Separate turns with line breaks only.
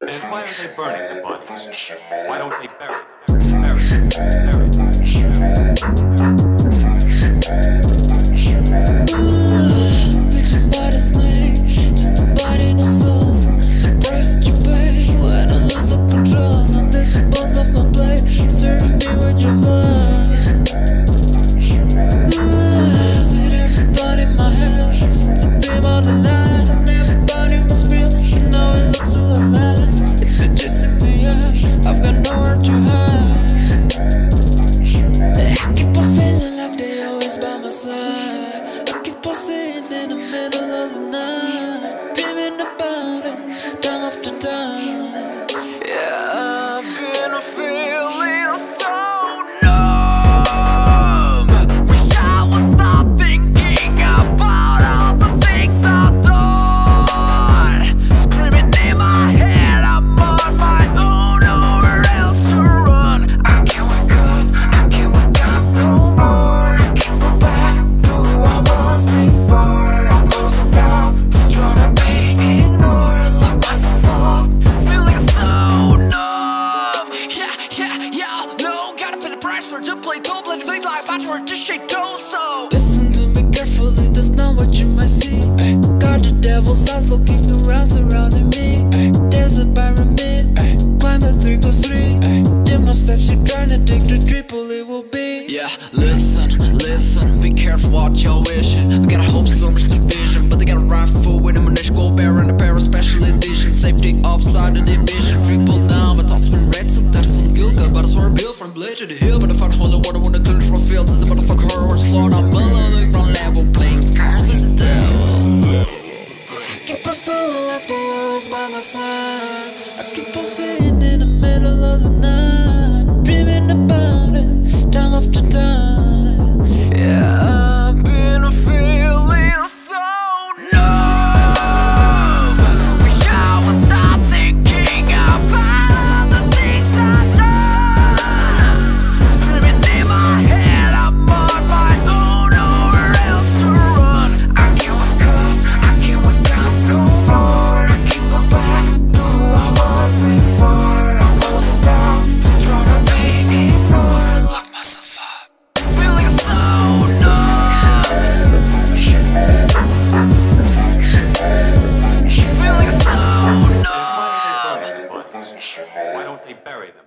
And why aren't they burning the bodies? Why don't they bury them? Bury. Bury.
Bitch, by my side. I keep on sitting in the middle of the night, gotta pay the price for to play don't play things like patchwork. Just shake those so. Listen to me carefully, that's not what you might see. Got the devil's eyes looking around, surrounding me. There's a pyramid, climb a three plus three. Dim my steps, you're trying to dig the triple, it will be.
Yeah, listen, listen, be careful what you're wishing. We gotta hope so
feeling like they always by my side. I keep on sitting in the middle of the night, They bury them.